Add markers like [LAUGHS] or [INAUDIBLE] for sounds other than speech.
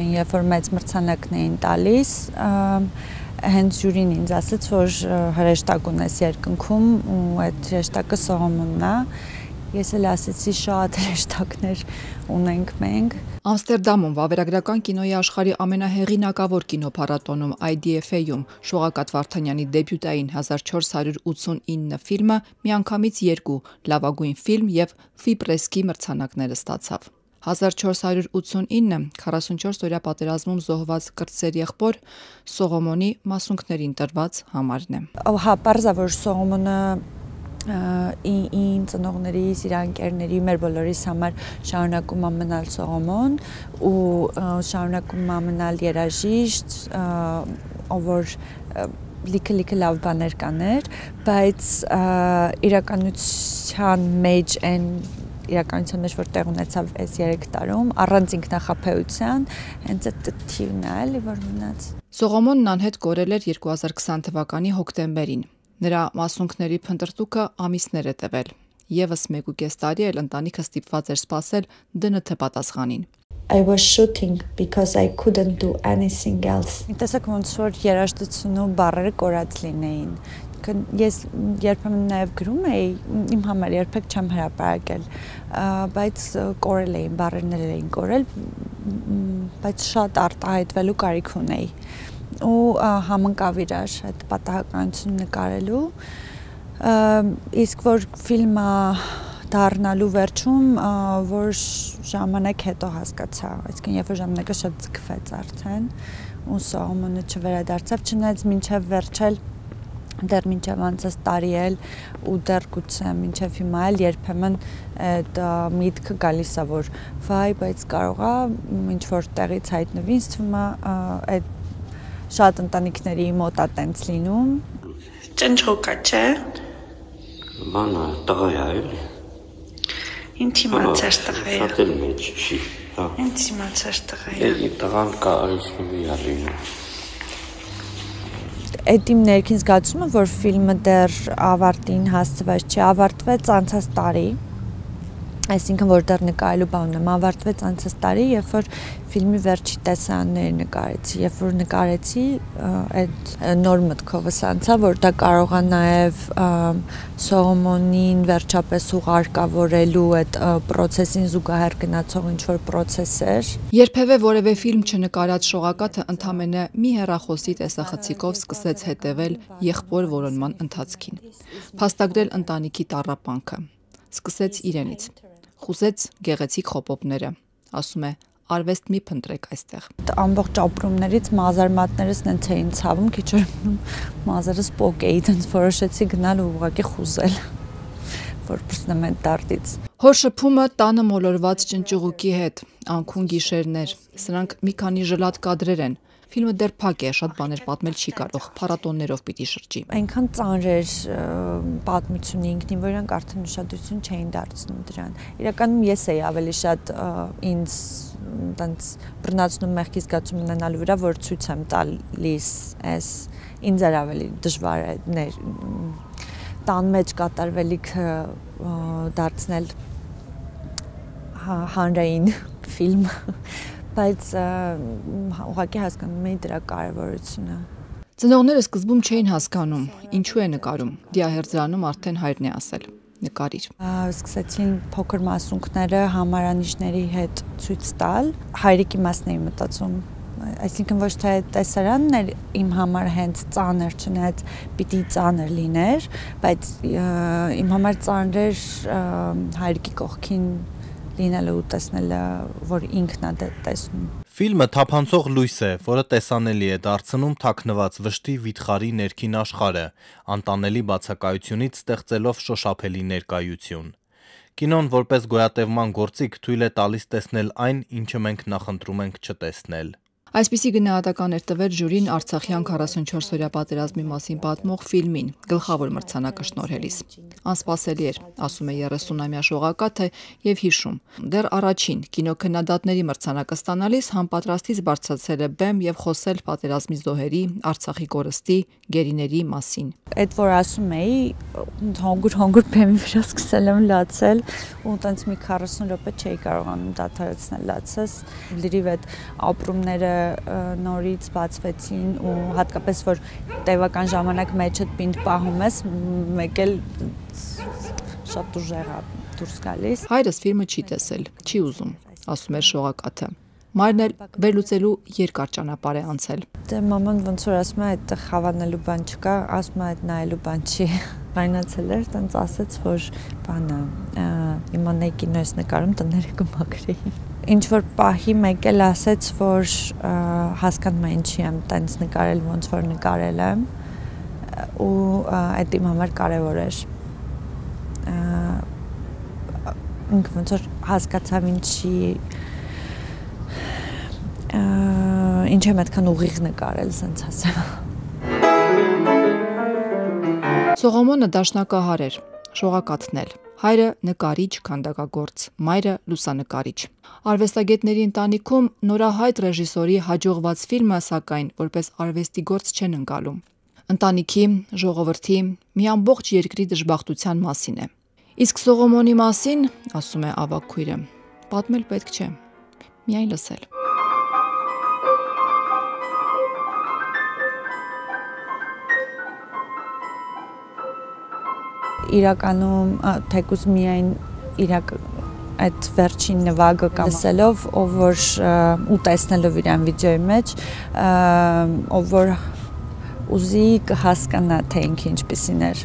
Երբ որ մեծ մրցանակն էին տալիս, հենց ժյուրին ինձ ասաց, որ հրեշտակ ունես երկնքում ու այդ հրեշտակը Սողոմոնն է Ես էլ ասեցի շատ հեշտակներ ունենք մենք։ Ամստերդամում վավերագրական կինոյի աշխարհի ամենահեղինակավոր կինոփառատոնում IDFA-ում Շողակաթ Վարդանյանի դեբյուտային 1489 ֆիլմը միանգամից երկու լավագույն ֆիլմ եւ Ֆիպրեսկի մրցանակները ստացավ։ 1489 44 օրյա պատերազմում զոհված կրտսեր եղբոր Սողոմոնի մասունքներին տրված համարն է։ Հա, parza որ Սողոմոնը իմ ծնողներիս, իր անկերների, մեր բոլորիս համար շարունակում եմ մնալ Սողոմոն ու շարունակում եմ մնալ երաժիշտ, որ լիքը լիքը լավ բաներ կաներ, բայց իրականության մեջ այն իրականության մեջ որ տեղ ունեցավ այս 3 տարում, առանց ինքնախապեյության, հենց այդ թիվն է, էլի որ մնաց։ Սողոմոնն անհետ կորել էր 2020 թվականի հոկտեմբերին։ Նրա մասունքների փնտրտուքը ամիսներ է տևել։ Եվս 1.5 տարի էլ ընտանիքը ստիպված էր սпасել ԴՆԹ պատասխանին։ I was shooting because I couldn't do anything else։ Տեսեք ոնց որ երաժշտությունը բարերը կորած լինեին ես երբեմն նաև գրում էի իմ համար երբեք չեմ հրապարակել բայց կորել էին բառերներ էին կորել բայց շատ արտահայտվելու կարիք ունեի ու համընկավ իրար այդ պատահականություն նկարելու իսկ որ ֆիլմը դառնալու վերջում որ ժամանակ հետո հասկացա այսինքն երբ որ ժամանակը շատ ձգվեց արդեն ու սողոմոնը չվերադարձավ չնայած մինչև վերջել դեռ մինչև անցած տարի էլ ու դեռ գուցե մինչև հիմա էլ երբեմն այդ միտքը գալիս է որ վայ բայց կարողա ինչ որ տեղից հայտնվի ինձ թվում է այդ շատ ընտանիքների մոտ է տենց լինում։ Ճնճղոկա չէ։ Բանա, տղա է էլի։ Ինձ իմացար տղա է։ Շատ էլ մեջ չի, հա։ Ինձ իմացար տղա է։ Էլի տղան կա արիցնումի է լինում։ Այդ իմ ներքին զգացումը, որ ֆիլմը դեռ ավարտին հասցված չի, ավարտվեց անցած տարի, այսինքն որ դեռ նկարելու բանն եմ ավարտվեց անցած տարի, երբ որ ֆիլմի վերջի տեսանները նկարեցի, երբ որ նկարեցի, այդ նոր մտքովս անցա, որ դա կարող է նաև Սողոմոնին վերջապես ուղարկավորելու այդ process-ին զուգահեռ գնացող ինչ որ process էր։ Երբևէ որևէ ֆիլմ չնկարած շողակաթը ընդամենը մի հեռախոսի տեսախցիկով սկսեց հետևել եղբոր որոնման ընթացքին։ Փաստագրել ընտանիքի տառապանքը սկսեց իրենից խուզեց գեղեցիկ խոպոպները, ասում է արվեստ մի փնտրեք այստեղ։ Ամբողջ ապրումներից մազարմատներս նենց էին ցավում, քիչ որ մազերս պոկ էի, դենց որոշեցի գնալ ու ուղղակի խուզել որ բռնեմ այդ դարտից։ Հոր շփումը տանը մոլորված ճնճուղուկի հետ, անքուն գիշերներ։ Սրանք մի քանի ժլատ կադրեր են, Ֆիլմը դեռ փակ է, շատ բաներ պատմել չի կարող, փառատոններով պիտի շրջի։ Այնքան ծանր էր պատմությունը ինքնին, որ իրանք արդեն ուշադրություն չէին դարձնում դրան։ Իրականում ես էի ավելի շատ ինձ տենց բռնացնում մեղքի զգացում ունենալու վրա, որ ցույց եմ տալիս այս ինձ էր ավելի դժվար է ներ տան մեջ կատարվելիքը դարձնել հա, հանրային ֆիլմ [LAUGHS] բայց ուղղակի հասկանում էի դրա կարևորությունը։ Ծնողները սկզբում չէին հասկանում, ինչու է նկարում։ Դիահերձանում արդեն հայրն է ասել նկարիր։ Սկսեցին փոքր մասունքները համարանիշների հետ ցույց տալ։ Հայրիկի մասն էի մտածում այսինքն ոչ թե տեսարանն էր իմ համար հենց ծանր, չնայած պիտի ծանր լիներ, բայց իմ համար ծանր էր հայրիկի կողքին լինելը ու տեսնելը, որ ինքն է տեսնում։ Ֆիլմը թափանցող լույս է, որը տեսանելի է դարձնում թաքնված վշտի վիթխարի ներքին աշխարհը, անտանելի բացակայությունից ստեղծելով շոշափելի ներկայություն։ Կինոն որպես գոյատևման գործիք թույլ է տալիս տեսնել այն, ինչը մենք նախընտրում ենք չտեսնել։ Այսպիսի գնահատական էր տվել ժյուրին Արցախյան 44-օրյա պատերազմի մասին պատմող ֆիլմին գլխավոր մրցանակը շնորհելիս։ Անսպասելի էր, ասում է 30-ամյա շողակաթը եւ հիշում։ Դեռ առաջին կինոքննադատների մրցանակը ստանալիս համապատրաստից բարձրացել է բեմ եւ խոսել պատերազմի զոհերի, Արցախի կորստի, գերիների մասին։ Այդ որ ասում էի, հանգուր հանգուր բեմի վրա սկսել եմ լացել ու տենց մի 40 րոպե չէի կարողանում դադարեցնել լացս։ Լրիվ այդ ապրումները նորից բացվեցին ու հատկապես որ տևական ժամանակ մեջդ պինդ պահում ես, մեկ էլ շատ ուժեղ է դուրս գալիս։ Հայրս ֆիլմը չի տեսել, չի ուզում, ասում է շողակաթը։ Մայրն էլ վերլուծելու երկար ճանապարհ է անցել։ Դե մաման ոնց որ ասում է, այդ խավանելու բան չկա, ասում է, այդ նայելու բան չի։ Բայնացել էր, տենց ասեց, որ բանը, նե կինոյս նկարում տները կմաքրեի։ Ինչ որ պահի մեկ էլ ասեց, որ հասկանում է ինչի եմ տենց նկարել, ոնց որ նկարել եմ ու այդ իմ համար կարևոր էր ինքը ոնց որ հասկացավ ինչի ինչ եմ այդքան ուղիղ նկարել, ասենց ասեմ։ Սողոմոնը դաշնակահար էր, շողակաթնել։ Հայրը նկարիչ, քանդակագործ, մայրը լուսանկարիչ։ Արվեստագետների ընտանիքում նորահայտ ռեժիսորի հաջողված ֆիլմը սակայն որպես արվեստի գործ չեն ընկալում։ Ընտանիքի, ժողովրդի, մի ամբողջ երկրի դժբախտության մասին է։ Իսկ Սողոմոնի մասին, ասում է ավակ քույրը, պատմել պետք չէ, միայն լսել։ իրականում թեկուզ միայն իրակ այդ վերջին նվագը կամ լսելով, ով որ ու տեսնելով իրան վիդեոյի մեջ, ով որ ուզի կհասկանա թե ինքը ինչպեսին էր